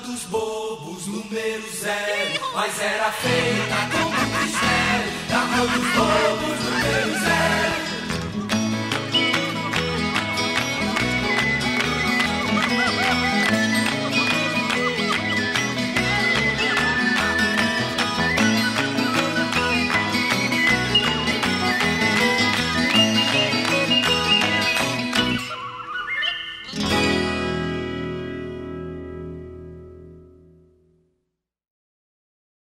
dos bobos, número zero. Mas era feita com muito esmero. Na rua dos bobos,